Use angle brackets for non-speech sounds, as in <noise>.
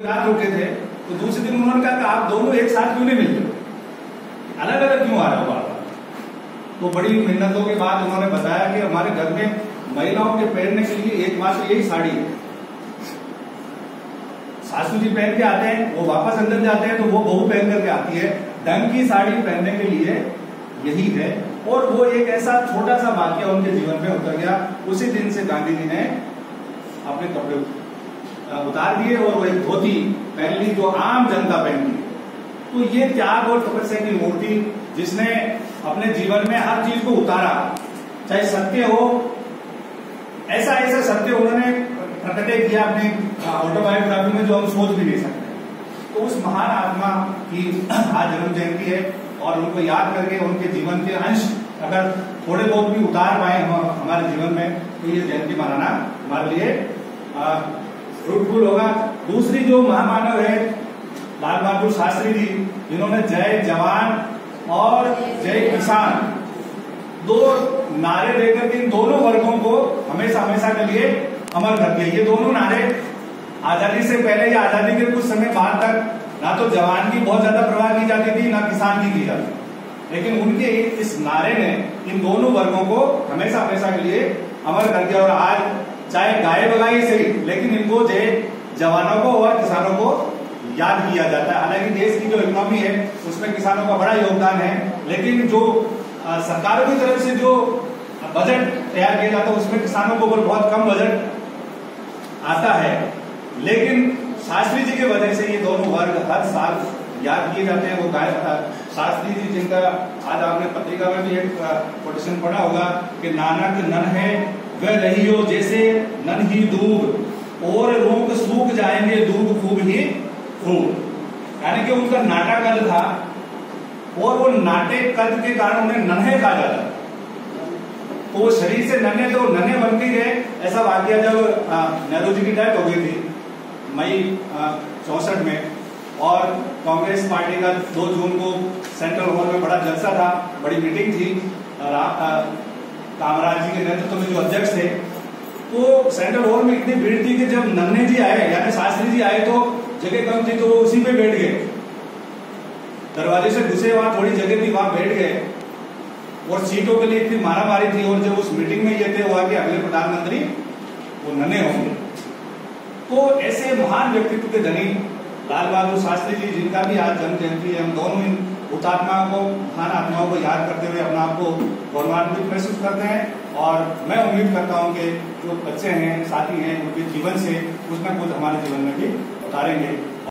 रात रुके थे तो दूसरे दिन उन्होंने कहा आप दोनों एक साथ क्यों नहीं मिलते? अलग अलग क्यों आ रहे हो बार तो बड़ी मिन्नतों के बाद उन्होंने बताया कि हमारे घर में महिलाओं के पहनने के लिए एकमात्र यही साड़ी है। सासू जी पहन के आते हैं, वो वापस अंदर जाते हैं तो वो बहू पहन करके आती है। ढंग की साड़ी पहनने के लिए यही है, और वो एक ऐसा छोटा सा वाक्य उनके जीवन में उतर गया। उसी दिन से गांधी जी ने अपने कपड़े उतार दिए और वो एक धोती पहन ली जो आम जनता पहनती है तो ये त्याग और तपस्या की मूर्ति जिसने अपने जीवन में हर चीज़ को उतारा, चाहे सत्य हो, ऐसा ऐसा सत्य उन्होंने प्रकटे किया अपनी ऑटोबायोग्राफी में जो हम सोच भी नहीं सकते। तो उस महान आत्मा की <clears throat> आज जन्म जयंती है और उनको याद करके उनके जीवन के अंश अगर थोड़े बहुत भी उतार पाए हमारे जीवन में तो ये जयंती मनाना हमारे लिए फ्रूटफुल होगा। दूसरी जो महामानव है, लाल बहादुर शास्त्री जी, जिन्होंने जय जवान और जय किसान, दो नारे देकर के इन दोनों वर्गों को हमेशा हमेशा के लिए अमर कर दिया। ये दोनों नारे आज़ादी से पहले या आज़ादी के कुछ समय बाद तक ना तो जवान की बहुत ज़्यादा प्रवाह की जाती थी, ना किसान की की जाती लेकिन उनके इस नारे ने इन दोनों वर्गों को हमेशा हमेशा के लिए अमर कर दिया और आज चाहे गाय बगाई सही लेकिन इनको जय जवानों को और किसानों को याद किया जाता है। हालाँकि देश की जो इकोनॉमी है, उसमें किसानों का बड़ा योगदान है, लेकिन जो सरकारों की तरफ़ से जो बजट तैयार किया जाता है, उसमें किसानों को बहुत कम बजट आता है। लेकिन शास्त्री जी के वजह से ये दोनों वर्ग हर साल याद किए जाते हैं, वो गाय शास्त्री जी, जिनका आज आपने पत्रिका में भी एक कोटेशन पढ़ा होगा कि नानक नन है वह रही हो जैसे नन ही दूब। और रोग सूख जाएँगे, दूब खूब ही खूब। यानी कि उनका नाटा कद था, और वो नाटे कद के कारण उन्हें नन्हे कहा जाता तो वो शरीर से नन्हे तो नन्हे बनते गए ऐसा वाक्य जब नेहरू जी की डेथ हो गई थी, मई चौसठ में। और कांग्रेस पार्टी का दो जून को सेंट्रल हॉल में बड़ा जलसा था, बड़ी मीटिंग थी। कामराज जी के नेतृत्व में जो अध्यक्ष थे तो सेंट्रल हॉल में इतनी भीड़ थी कि जब नन्हे जी आए, यानी शास्त्री जी आए तो जगह कम थी तो वो उसी पे बैठ गए। दरवाजे से घुसे, वहाँ थोड़ी जगह थी, वहाँ बैठ गए। और सीटों के लिए इतनी मारामारी थी, और जब उस मीटिंग में ये थे हुआ कि अगले प्रधानमंत्री, वो नन्हे होंगे। तो ऐसे महान व्यक्तित्व के धनी, लाल बहादुर शास्त्री जी, जिनका भी आज जन्म जयंती है, हम दोनों हुतात्माओं को महान आत्माओं को याद करते हुए अपने आप को गौरवान्वित महसूस करते हैं। और मैं उम्मीद करता हूँ कि जो बच्चे हैं, साथी हैं, उनके जीवन से कुछ ना कुछ हमारे जीवन में भी उतारेंगे।